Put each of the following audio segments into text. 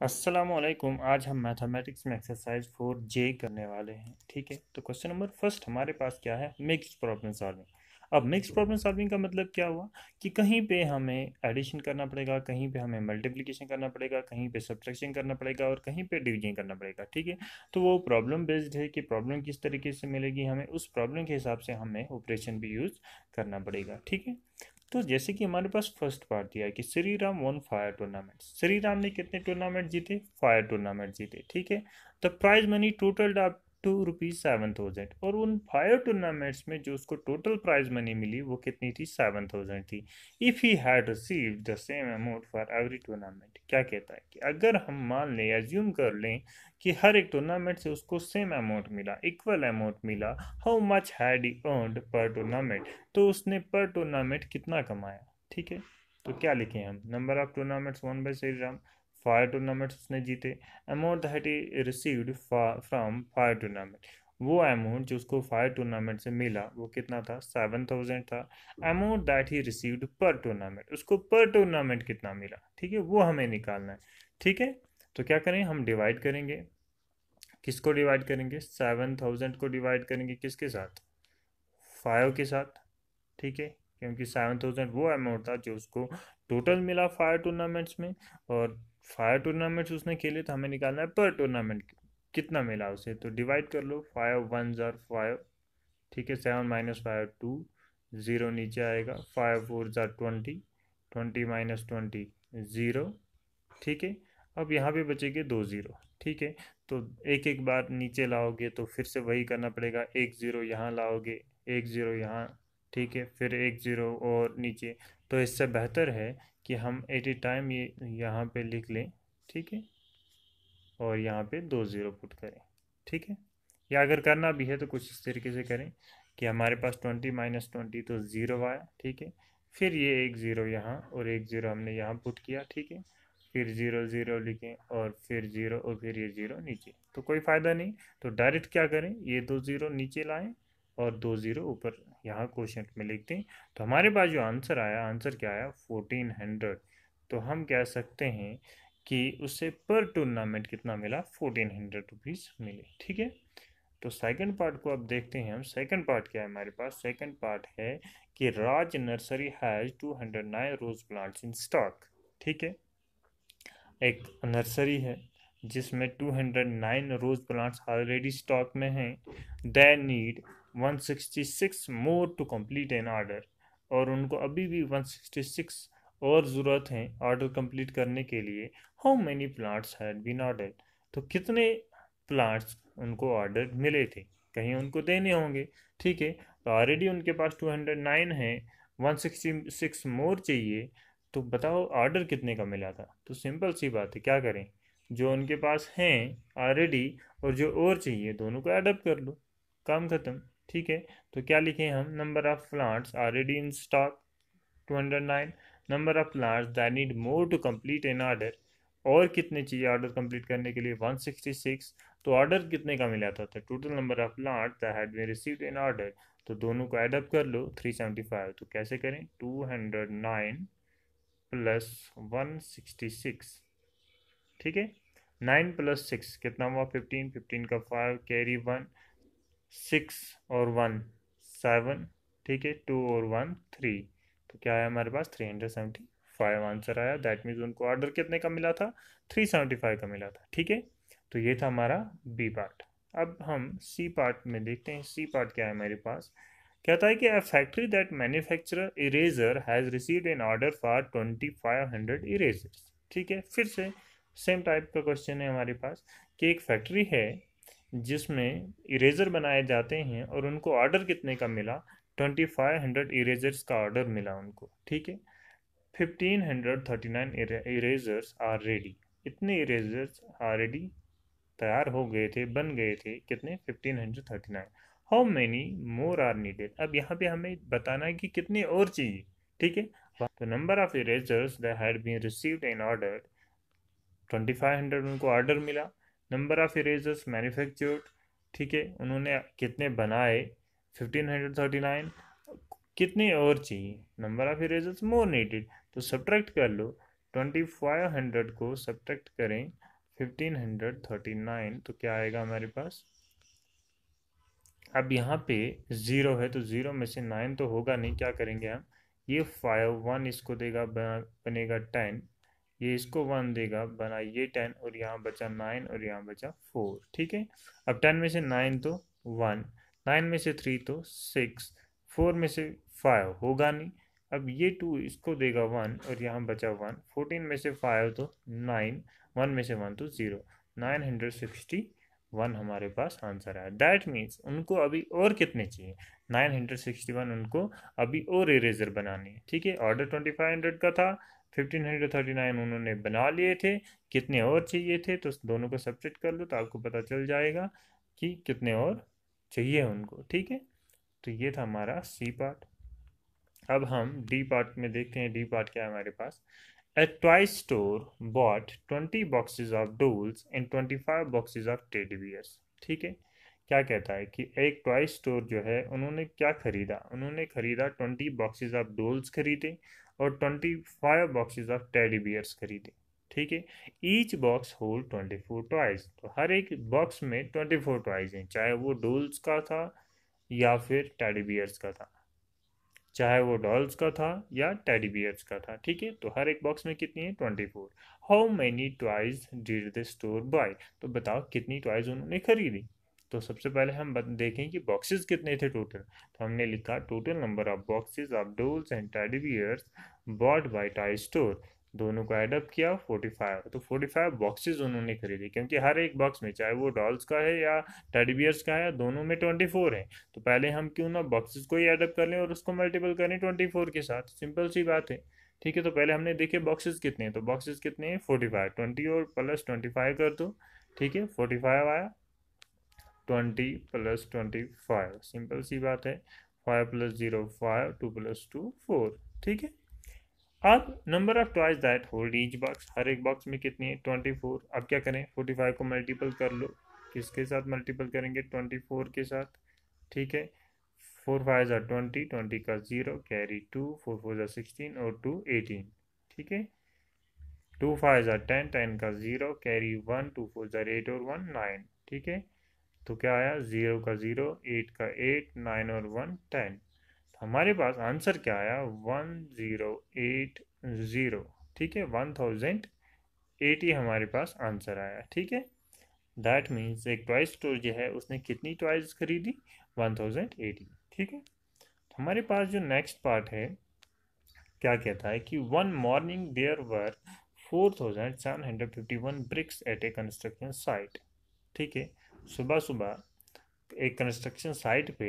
असलकुम आज हम मैथमेटिक्स में एक्सरसाइज फोर जे करने वाले हैं, ठीक है? तो क्वेश्चन नंबर फ़र्स्ट हमारे पास क्या है? मिक्स प्रॉब्लम सॉल्विंग अब मिक्स प्रॉब्लम सॉल्विंग का मतलब क्या हुआ? कि कहीं पे हमें एडिशन करना पड़ेगा, कहीं पे हमें मल्टीप्लिकेशन करना पड़ेगा, कहीं पे सब्ट्रैक्शन करना पड़ेगा और कहीं पे डिवीज़न करना पड़ेगा, ठीक है? तो वो प्रॉब्लम बेस्ड है कि प्रॉब्लम किस तरीके से मिलेगी हमें, उस प्रॉब्लम के हिसाब से हमें ऑपरेशन भी यूज़ करना पड़ेगा, ठीक है? तो जैसे कि हमारे पास फ़र्स्ट पार्ट दिया है कि Shri Ram won five tournament Shri Ram ने कितने टूर्नामेंट जीते? फायर टूर्नामेंट जीते, ठीक है? The prize money total up to rupees seven thousand और उन फाइव टूर्नामेंट्स में जो उसको टोटल प्राइज मनी मिली वो कितनी थी? सेवन थाउज़ेंड थी। If he had receive the same amount for every tournament क्या कहता है कि अगर हम मान लें एज्यूम कर लें कि हर एक टूर्नामेंट से उसको सेम अमाउंट मिला इक्वल अमाउंट मिला how much had he earned per tournament तो उसने पर टूर्नामेंट कितना कमाया? ठीक है? तो क्या लिखें हम? Number of tournaments won by Shri Ram five tournaments उसने जीते amount that he received from five tournament वो अमाउंट जो उसको फायर टूर्नामेंट से मिला, वो कितना था? सेवन थाउज़ेंड था। Amount that he received per tournament उसको पर टूर्नामेंट कितना मिला? ठीक है, वो हमें निकालना है। ठीक है? तो क्या करें? हम डिवाइड करेंगे। किसको डिवाइड करेंगे? सेवन थाउज़ेंड को डिवाइड करेंगे किसके साथ? फाइव के साथ। ठीक है? क्योंकि सेवन थाउज़ेंड वो अमाउंट था जो उसको टोटल मिला फायर टूर्नामेंट्स में और फाइव टूर्नामेंट्स उसने खेले तो हमें निकालना है, पर टूर्नामेंट कितना मिला उसे? तो डिवाइड कर लो फाइव वन ज़ार फाइव ठीक है seven minus five two zero नीचे आएगा फाइव फोर ज़ार twenty twenty minus twenty zero ठीक है? अब यहाँ पे बचेंगे दो ज़ीरो ठीक है? तो एक एक बार नीचे लाओगे तो फिर से वही करना पड़ेगा, एक ज़ीरो यहाँ लाओगे, एक ज़ीरो यहाँ ठीक है, फिर एक ज़ीरो और नीचे। तो इससे बेहतर है कि हम एट ए टाइम ये, यहाँ पे लिख लें, ठीक है? और यहाँ पे दो ज़ीरो पुट करें, ठीक है? या अगर करना भी है तो कुछ इस तरीके से करें कि हमारे पास ट्वेंटी माइनस ट्वेंटी तो ज़ीरो आया, ठीक है? फिर ये एक ज़ीरो यहाँ और एक ज़ीरो हमने यहाँ पुट किया, ठीक है? फिर ज़ीरो ज़ीरो लिखें और फिर ज़ीरो और फिर ये ज़ीरो नीचे। तो कोई फ़ायदा नहीं तो डायरेक्ट क्या करें? ये दो ज़ीरो नीचे लाएँ और दो ज़ीरो ऊपर यहाँ क्वेश्चन में लिखते हैं। तो हमारे पास जो आंसर आया आंसर क्या आया? फोर्टीन हंड्रेड तो हम कह सकते हैं कि उसे पर टूर्नामेंट कितना मिला? फोर्टीन हंड्रेड रुपीज़ मिले, ठीक है? तो सेकंड पार्ट को अब देखते हैं हम। सेकंड पार्ट क्या है हमारे पास? सेकंड पार्ट है कि Raj nursery has two hundred nine rose plants in stock ठीक है? एक नर्सरी है जिसमें 209 रोज प्लांट्स ऑलरेडी स्टॉक में हैं। They need 166 more to complete an order और उनको अभी भी 166 और ज़रूरत है ऑर्डर कंप्लीट करने के लिए। How many plants had been order तो कितने प्लांट्स उनको ऑर्डर मिले थे? कहीं उनको देने होंगे। ठीक है तो ऑलरेडी उनके पास 209 है। 166 मोर चाहिए। तो बताओ ऑर्डर कितने का मिला था? तो सिंपल सी बात है, क्या करें? जो उनके पास हैं ऑलरेडी और जो और चाहिए, दोनों को एडप्ट कर लो। काम ख़त्म। ठीक है? तो क्या लिखें हम? Number of plants already in stock 209 number of plants that need more to complete an order और कितने चाहिए ऑर्डर कंप्लीट करने के लिए? 166 तो ऑर्डर कितने का मिला था? तो total number of plant that had been received in order तो दोनों को एडअप कर लो. 375 तो कैसे करें? 209 प्लस 166 ठीक है? नाइन प्लस सिक्स कितना हुआ? फिफ्टीन फिफ्टीन का फाइव कैरी वन सिक्स और वन, सेवन, ठीक है, टू और वन, थ्री। तो क्या है हमारे पास? Three hundred seventy five answer आया। दैट मीन्स उनको ऑर्डर कितने का मिला था? थ्री सेवेंटी फाइव का मिला था, ठीक है? तो ये था हमारा बी पार्ट अब हम सी पार्ट में देखते हैं। सी पार्ट क्या है मेरे पास? कहता है कि a factory that manufacturer eraser has received an order for twenty five hundred erasers ठीक है? फिर से सेम टाइप का क्वेश्चन है हमारे पास कि एक फैक्ट्री है जिसमें इरेज़र बनाए जाते हैं और उनको ऑर्डर कितने का मिला? ट्वेंटी फाइव हंड्रेड इरेजर्स का ऑर्डर मिला उनको, ठीक है? Fifteen hundred thirty nine erasers are ready इतने इरेजर्स ऑलरेडी तैयार हो गए थे, बन गए थे, कितने? Fifteen hundred thirty nine how many more are needed अब यहाँ पे हमें बताना है कि कितने और चाहिए, ठीक है? तो number of erasers that had been received in order twenty five hundred उनको ऑर्डर मिला। नंबर ऑफ़ इरेजर्स मैन्युफैक्चर्ड, ठीक है, उन्होंने कितने बनाए? फिफ्टीन हंड्रेड थर्टी नाइन कितने और चाहिए? Number of erasers more needed तो सब्ट्रैक्ट कर लो। ट्वेंटी फाइव हंड्रेड को सब्ट्रैक्ट करें। फिफ्टीन हंड्रेड थर्टी नाइन तो क्या आएगा हमारे पास? अब यहाँ पे ज़ीरो है तो ज़ीरो में से नाइन तो होगा नहीं। क्या करेंगे हम? ये फाइव वन इसको देगा बनेगा टेन ये इसको वन देगा बना ये टेन और यहाँ बचा नाइन और यहाँ बचा फोर, ठीक है? अब टेन में से नाइन तो वन, नाइन में से थ्री तो सिक्स, फोर में से फाइव होगा नहीं। अब ये टू इसको देगा वन और यहाँ बचा वन, फोर्टीन में से फाइव तो नाइन, वन में से वन तो zero. Nine hundred sixty one हमारे पास आंसर है। दैट मीन्स उनको अभी और कितने चाहिए? नाइन हंड्रेड सिक्सटी वन उनको अभी और इरेजर बनानी है, ठीक है? ऑर्डर ट्वेंटी फाइव हंड्रेड का था फिफ्टीन हंड्रेड थर्टी नाइन उन्होंने बना लिए थे। कितने और चाहिए थे तो दोनों को सब्सिट कर लो तो आपको पता चल जाएगा कि कितने और चाहिए उनको, ठीक है? तो ये था हमारा सी पार्ट अब हम डी पार्ट में देखते हैं डी पार्ट क्या है हमारे पास। A toy store bought 20 boxes of dolls and 25 boxes of teddy bears. ठीक है? क्या कहता है कि एक टॉय स्टोर जो है, उन्होंने क्या खरीदा? उन्होंने खरीदा 20 बॉक्सेस ऑफ़ डोल्स खरीदे। और 25 बॉक्सेस ऑफ़ टेडी बियर्स खरीदे। ठीक है? ईच बॉक्स होल्ड 24 टॉयज तो हर एक बॉक्स में 24 टॉयज हैं, चाहे वो डोल्स का था या फिर टेडी बियर्स का था। चाहे वो डॉल्स का था या टेडी बियर्स का था, ठीक है? तो हर एक बॉक्स में कितनी है? Twenty four how many toys did the store buy तो बताओ कितनी टॉयज उन्होंने खरीदी? तो सबसे पहले हम देखें कि बॉक्सेस कितने थे टोटल तो हमने लिखा total number of boxes of dolls and teddy bears bought by toy store दोनों को एडअप किया 45 तो फोर्टी फाइव बॉक्सेज उन्होंने खरीदे, क्योंकि हर एक बॉक्स में, चाहे वो डॉल्स का है या टेडीबियर्स का है, दोनों में 24 है। तो पहले हम क्यों ना बॉक्सेस को ही एडअप कर लें और उसको मल्टीपल करें 24 के साथ? सिंपल सी बात है। ठीक है तो पहले हमने देखे बॉक्सेस कितने हैं। तो बॉक्सेस कितने हैं? फोर्टी फाइव ट्वेंटी और प्लस ट्वेंटी फाइव कर दो। ठीक है फोर्टी फाइव आया। Twenty plus twenty five. Simple सी बात है। Five plus zero five, two plus two four. ठीक है? अब number of toys that hold each box. हर एक बॉक्स में कितनी है? Twenty four. अब क्या करें? फोर्टी फाइव को मल्टीपल कर लो। किसके साथ मल्टीपल करेंगे? ट्वेंटी फोर के साथ। ठीक है? फोर फाइव ज़ा ट्वेंटी ट्वेंटी का zero, carry two. Four four ज़ा सिक्सटीन और टू एटीन। ठीक है? टू फाइव ज़ा टेन टेन का zero, carry one, two four ज़ा एट और वन, नाइन। ठीक है? तो क्या आया? ज़ीरो का ज़ीरो, एट का एट, नाइन और वन, टेन। तो हमारे पास आंसर क्या आया? One zero, eight zero. ठीक है? वन थाउज़ेंड एटी हमारे पास आंसर आया। ठीक है? दैट मीन्स एक टॉय स्टोर जो है, उसने कितनी टॉयज खरीदी? वन थाउज़ेंड एटी ठीक है? तो हमारे पास जो नेक्स्ट पार्ट है, क्या कहता है कि one morning there were four thousand seven hundred fifty one bricks at a construction site ठीक है? सुबह सुबह एक कंस्ट्रक्शन साइट पे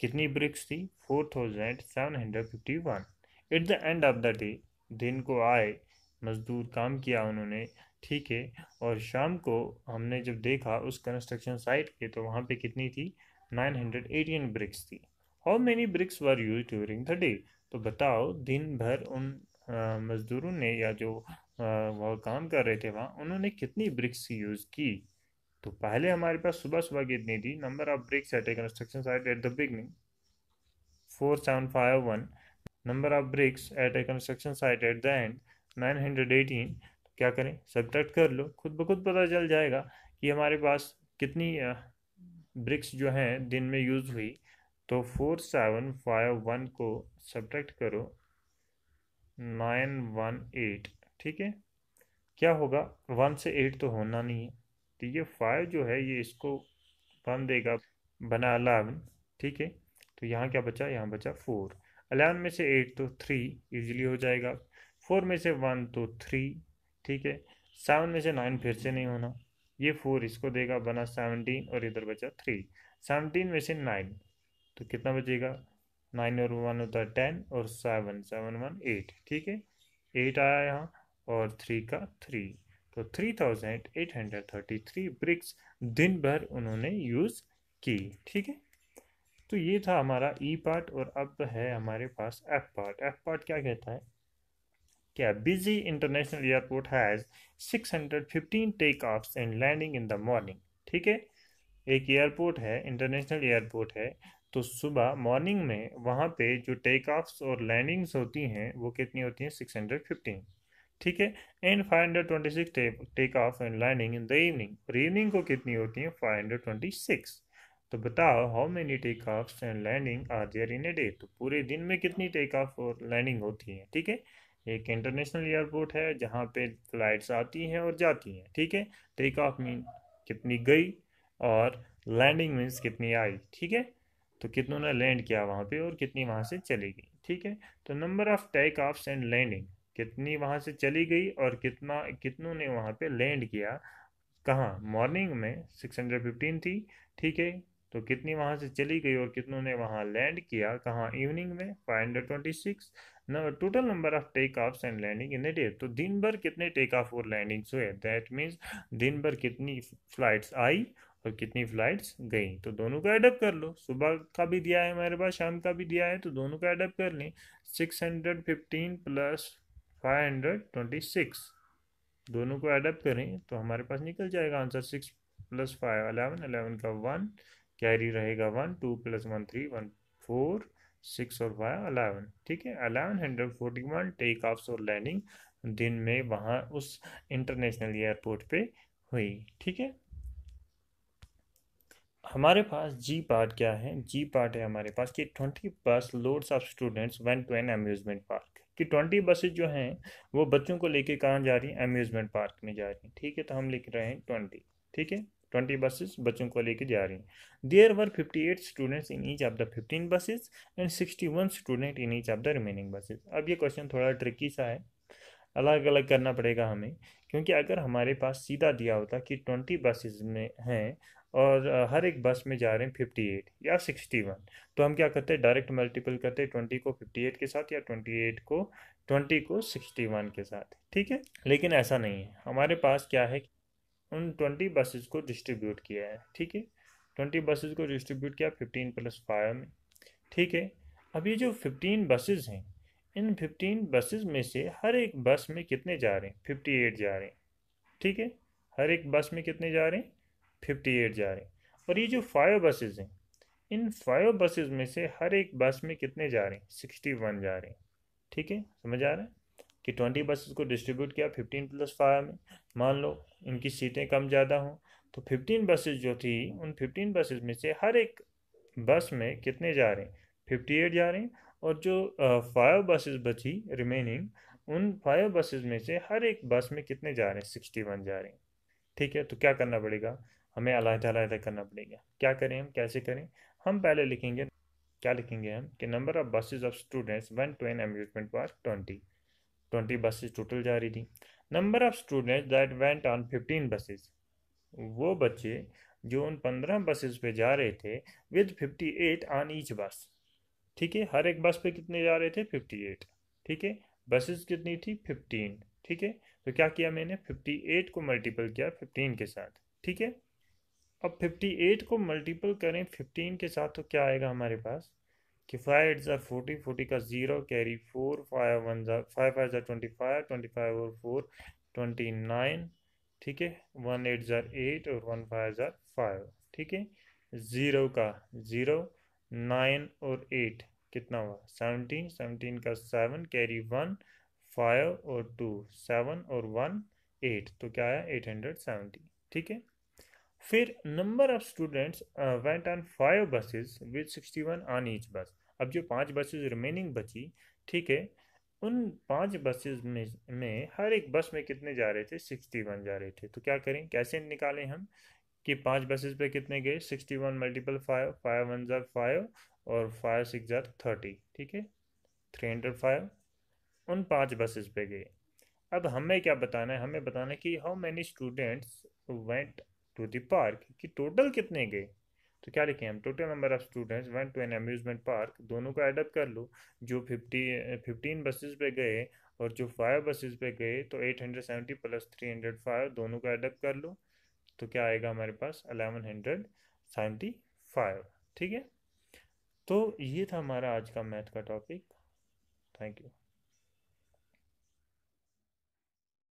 कितनी ब्रिक्स थी? Four thousand seven hundred fifty one at the end of the day दिन को आए, मजदूर काम किया उन्होंने, ठीक है? और शाम को हमने जब देखा उस कंस्ट्रक्शन साइट पे तो वहाँ पे कितनी थी? नाइन हंड्रेड एटीन ब्रिक्स थी। How many bricks were use during the day तो बताओ, दिन भर उन मज़दूरों ने या जो वह काम कर रहे थे वहाँ, उन्होंने कितनी ब्रिक्स यूज़ की? तो पहले हमारे पास सुबह सुबह कितनी थी। Number of bricks at a construction site at the beginning four seven five one number of bricks at a construction site at the end nine hundred eighteen क्या करें? सब्ट्रैक्ट कर लो। खुद ब खुद पता चल जाएगा कि हमारे पास कितनी ब्रिक्स जो हैं दिन में यूज़ हुई। तो फोर सेवन फाइव वन को सब्ट्रैक्ट करो। नाइन वन एट ठीक है? क्या होगा? वन से एट तो होना नहीं है। तो ये फाइव जो है ये इसको वन देगा, बना अलेवन ठीक है? तो यहाँ क्या बचा? यहाँ बचा फोर अलेवन में से एट तो थ्री इजीली हो जाएगा। फोर में से वन तो थ्री ठीक है? सेवन में से नाइन फिर से नहीं होना। ये फोर इसको देगा, बना सेवनटीन और इधर बचा थ्री सेवनटीन में से नाइन तो कितना बचेगा? नाइन और वन होता है टेन और सेवन सेवन वन एट ठीक है? एट आया यहाँ और थ्री का थ्री तो 3833 ब्रिक्स दिन भर उन्होंने यूज़ की, ठीक है? तो ये था हमारा ई पार्ट और अब है हमारे पास एफ़ पार्ट। एफ़ पार्ट क्या कहता है? क्या busy international airport has 615 take offs and landing in the morning, ठीक है? एक एयरपोर्ट है, इंटरनेशनल एयरपोर्ट है तो सुबह मॉर्निंग में वहाँ पे जो टेक ऑफ्स और लैंडिंग्स होती हैं, वो कितनी होती हैं? 615 ठीक है? And five hundred twenty six take off and landing in the evening और इवनिंग को कितनी होती है? फाइव हंड्रेड ट्वेंटी सिक्स तो बताओ how many take off and landing are there in a day तो पूरे दिन में कितनी टेक ऑफ़ और लैंडिंग होती है? ठीक है? एक इंटरनेशनल एयरपोर्ट है, जहाँ पे फ्लाइट्स आती हैं और जाती हैं। ठीक है? टेक ऑफ़ मीन कितनी गई और लैंडिंग मीन्स कितनी आई। ठीक है? तो कितनों ने लैंड किया वहाँ पे और कितनी वहाँ से चली गई। ठीक है? तो number of take offs and landing कितनी वहाँ से चली गई और कितना, कितनों ने वहाँ पे लैंड किया। कहाँ? मॉर्निंग में 615 थी, ठीक है? तो कितनी वहाँ से चली गई और कितनों ने वहाँ लैंड किया? कहाँ? इवनिंग में 526 total number of take off and landing in day तो दिन भर कितने टेक ऑफ़ और लैंडिंग्स हुए? दैट मीन्स दिन भर कितनी फ्लाइट्स आई और कितनी फ्लाइट्स गई। तो दोनों का एडअप कर लो। सुबह का भी दिया है हमारे पास, शाम का भी दिया है तो दोनों का एडअप कर लें। Six hundred fifteen plus five hundred twenty six दोनों को एडअप करें तो हमारे पास निकल जाएगा answer six plus five eleven eleven का वन कैरी रहेगा one two plus one three one four six और फाइव अलेवन ठीक है? Eleven hundred forty one take off और लैंडिंग दिन में वहाँ उस इंटरनेशनल एयरपोर्ट पे हुई। ठीक है? हमारे पास जी पार्ट क्या है? जी पार्ट है हमारे पास कि twenty bus loads of students went to an amusement park कि ट्वेंटी बसेज जो हैं, वो बच्चों को लेके कहाँ जा रही हैं? अम्यूजमेंट पार्क में जा रही हैं। ठीक है तो हम लिख रहे हैं ट्वेंटी। ठीक है, ट्वेंटी बसेस बच्चों को लेके जा रही हैं। There were fifty eight students in each of the fifteen buses and sixty one student in each of the remaining buses अब ये क्वेश्चन थोड़ा ट्रिकी सा है। अलग अलग करना पड़ेगा हमें, क्योंकि अगर हमारे पास सीधा दिया होता कि ट्वेंटी बसेज में हैं और हर एक बस में जा रहे हैं फिफ्टी एट या सिक्सटी वन तो हम क्या करते हैं? डायरेक्ट मल्टीपल करते हैं ट्वेंटी को फिफ्टी एट के साथ या ट्वेंटी एट को ट्वेंटी को सिक्सटी वन के साथ, ठीक है? लेकिन ऐसा नहीं है। हमारे पास क्या है? उन ट्वेंटी बसेस को डिस्ट्रीब्यूट किया है, ठीक है? ट्वेंटी बसेज को डिस्ट्रीब्यूट किया फिफ्टीन प्लस फाइव में, ठीक है? अब ये जो फिफ्टीन बसेज हैं, इन फिफ्टीन बसेज में से हर एक बस में कितने जा रहे हैं? फिफ्टी एट जा रहे हैं, ठीक है? हर एक बस में कितने जा रहे हैं? फिफ्टी एट जा रहे हैं और ये जो फाइव बसेज हैं, इन फाइव बसेज में से हर एक बस में कितने जा रहे हैं? सिक्सटी वन जा रहे हैं। ठीक है? समझ आ रहा है? कि ट्वेंटी बसेस को डिस्ट्रीब्यूट किया फिफ्टीन प्लस फाइव में। मान लो, इनकी सीटें कम ज़्यादा हों तो फिफ्टीन बसेज जो थी, उन फिफ्टीन बसेज में से हर एक बस में कितने जा रहे हैं? फिफ्टी एट जा रहे हैं। और जो फाइव बसेस बची रिमेनिंग उन फाइव बसेस में से हर एक बस में कितने जा रहे हैं? सिक्सटी वन जा रहे हैं। ठीक है? तो क्या करना पड़ेगा? हमें अलहदा करना पड़ेगा। क्या करें हम? कैसे करें? हम पहले लिखेंगे, क्या लिखेंगे हम? कि number of buses of students went to an amusement park twenty twenty buses total जा रही थी। Number of students that went on fifteen buses वो बच्चे जो उन पंद्रह बसेज पे जा रहे थे with fifty eight on each bus ठीक है? हर एक बस पे कितने जा रहे थे? फिफ्टी एट ठीक है? बसेस कितनी थी? फिफ्टीन ठीक है? तो क्या किया मैंने? फिफ्टी एट को मल्टीपल किया फिफ्टीन के साथ। ठीक है? अब 58 को मल्टीपल करें 15 के साथ तो क्या आएगा हमारे पास? कि फाइव एट ज़ार फोर्टी फोर्टी का zero carry four five one ज़ार फाइव फाइव ज़ार ट्वेंटी फाइव ट्वेंटी फाइव और फोर ट्वेंटी नाइन ठीक है? वन एट ज़ार एट और वन फाइव ज़ार फाइव ठीक है? ज़ीरो का ज़ीरो नाइन और एट कितना हुआ? सेवनटीन सेवनटीन का सेवन कैरी वन फाइव और टू सेवन और वन एट तो क्या आया? एट हंड्रेड सेवेंटी ठीक है? फिर number of students went on five buses with sixty one on each bus अब जो पाँच बसेस रिमेनिंग बची, ठीक है, उन पाँच बसेस में में हर एक बस में कितने जा रहे थे? सिक्सटी वन जा रहे थे। तो क्या करें? कैसे निकालें हम कि पाँच बसेस पे कितने गए? Sixty one multiple five five one jar five और फाइव सिक्स जार थर्टी ठीक है? थ्री हंड्रेड फाइव उन पाँच बसेस पे गए। अब हमें क्या बताना है? हमें बताना है कि how many students went to the park कि टोटल कितने गए? तो क्या लिखें हम? Total number of students went to an amusement park दोनों को एडअप कर लो। जो फिफ्टी फिफ्टीन बसेस पे गए और जो फाइव बसेस पे गए तो eight hundred seventy plus three hundred five दोनों को एडअप कर लो। तो क्या आएगा हमारे पास? अलेवन हंड्रेड सेवेंटी फाइव ठीक है? तो ये था हमारा आज का मैथ का टॉपिक थैंक यू